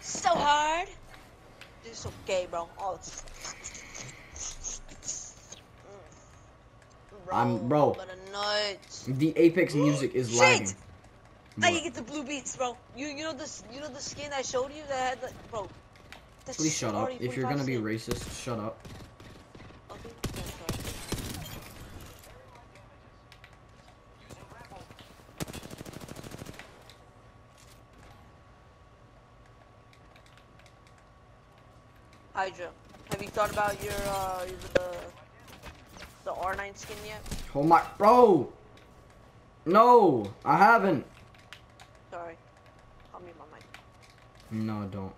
So hard. This is so gay, bro. Oh. Bro, I'm- bro. But a nut. The Apex music is Shit! lagging. I can get the blue beats, bro. You you know this you know the skin I showed you that had like bro. Please shut up. If you're gonna be racist, shut up. Okay, yeah, sorry. Hydra, have you thought about your uh the the R9 skin yet? Oh my, bro. No, I haven't. Sorry, I'll mute my mic. No, don't.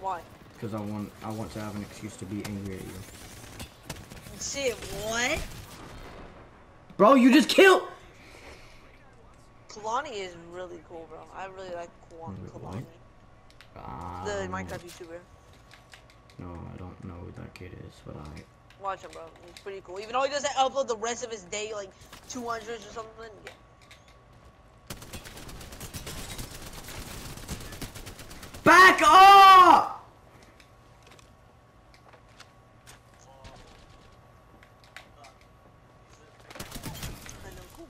Why? Because I want, I want to have an excuse to be angry at you. Shit, what? Bro, you just killed. Kalani is really cool, bro. I really like Kalani. Wait, The um, Minecraft YouTuber. No, I don't know who that kid is, but I. Watch him, bro. He's pretty cool. Even though he doesn't upload the rest of his day, like 200s or something. Yeah. Back up! I know, cool.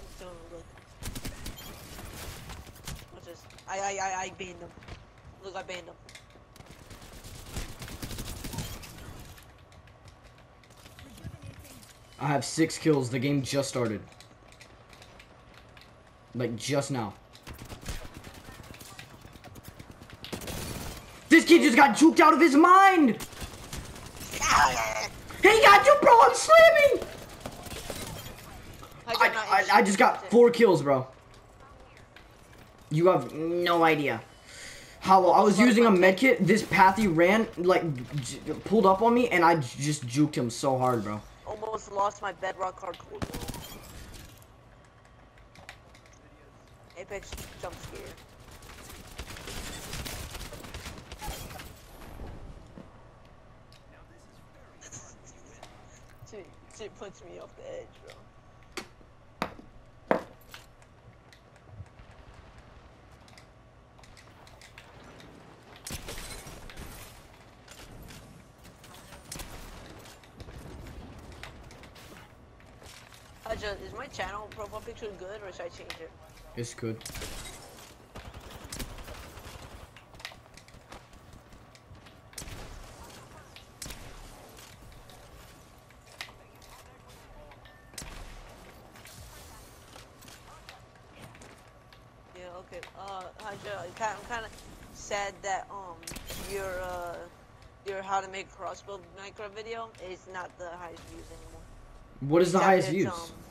He's doing a look. What's this? I, I, I, banned him. Look, I banned him. I have six kills. The game just started. Like just now. This kid just got juked out of his mind. He got you, bro. I'm slamming. I, I, I, I just got four kills, bro. You have no idea. Hollow, I was using a medkit. This path he ran, like, j pulled up on me, and I just juked him so hard, bro. Almost lost my bedrock hardcore. Apex jump scare. Shit puts me off the edge, bro. Aja, is my channel profile picture good or should I change it? It's good. Yeah, okay. Uh, I'm kind, of sad that um your uh your how to make crossbow Minecraft video is not the highest views anymore. What is the Except highest views? Um,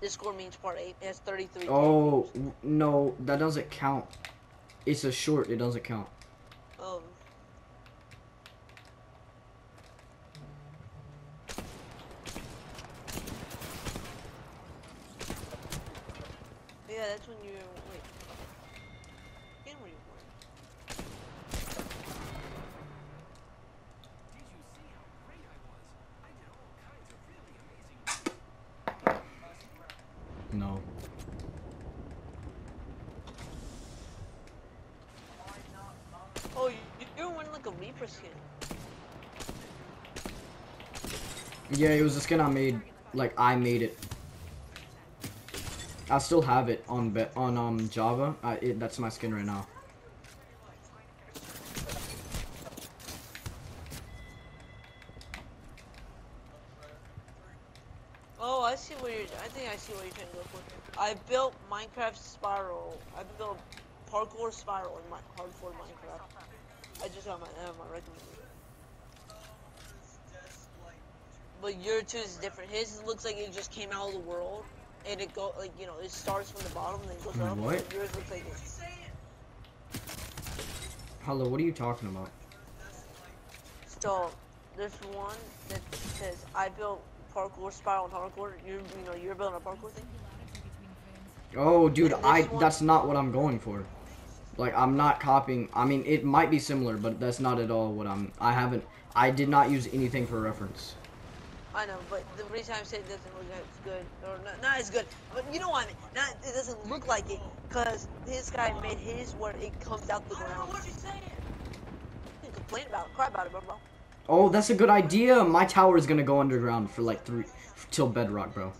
Discord means part eight. It has 33. Oh, w- no, that doesn't count. It's a short, it doesn't count. Um. Yeah, that's when you No. Oh, you, you're wearing like a Reaper skin. Yeah, it was a skin I made. Like, I made it. I still have it on on um Java. I, it, that's my skin right now. Oh, I see what you're. I think I see what you're trying to go for. I built Minecraft Spiral. I built parkour Spiral in my hardcore Minecraft. I just got my uh, my recommended. But your two is different. His looks like it just came out of the world, and it go like you know it starts from the bottom and then goes up. what? Yours looks like it. Hello, what are you talking about? So there's one that says I built parkour Spiral and hardcore. You're you know you're building a parkour thing. Oh, dude, I one- that's not what I'm going for. Like I'm not copying. I mean, it might be similar, but that's not at all what I'm. I haven't. I did not use anything for reference. I know, but the reason I say it doesn't look as good, or not, not as good, but you know what I mean. Not it doesn't look like it, cause this guy made his where it comes out the ground. What you're saying? You can complain about it, cry about it, bro. bro. Oh, that's a good idea. My tower is gonna go underground for like three till bedrock, bro.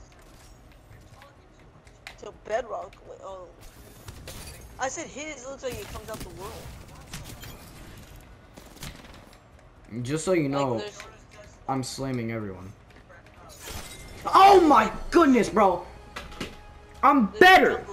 To bedrock. Wait, oh. I said his looks like it comes out the world. Just so you know, there's- I'm slamming everyone. Oh my goodness, bro. I'm there's better.